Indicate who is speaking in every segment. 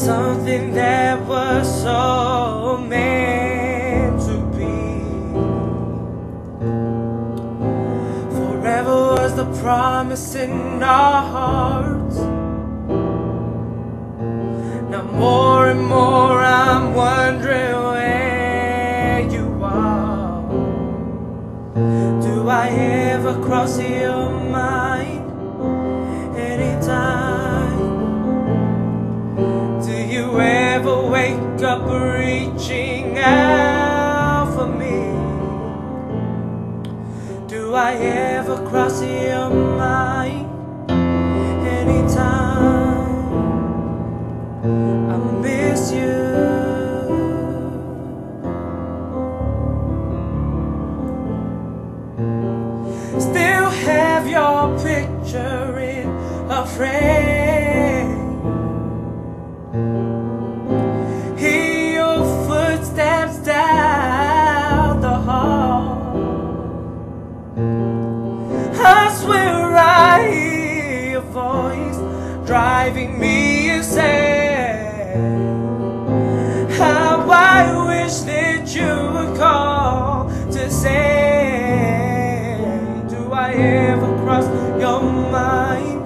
Speaker 1: something that was so meant to be. Forever was the promise in our hearts. Now more and more I'm wondering where you are. Do I ever cross your mind anytime? Up reaching out for me? Do I ever cross your mind anytime? I miss you. Still have your picture in a frame. Driving me insane. How I wish that you would call to say, Do I ever cross your mind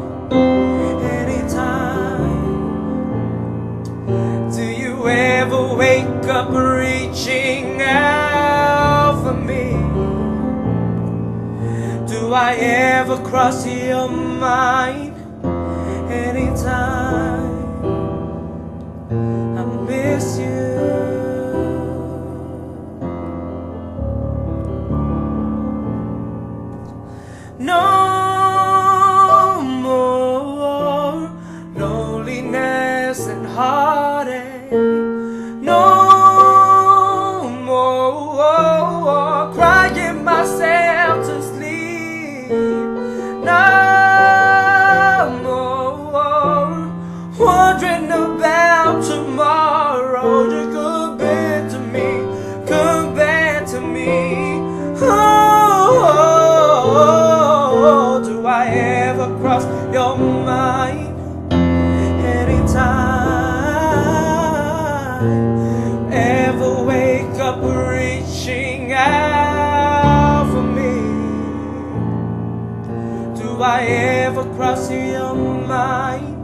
Speaker 1: anytime? Do you ever wake up reaching out for me? Do I ever cross your mind anytime? I miss you. No more loneliness and heartache. Wondering about tomorrow. You come back to me, come back to me. Oh, do I ever cross your mind anytime? Ever wake up reaching out for me? Do I ever cross your mind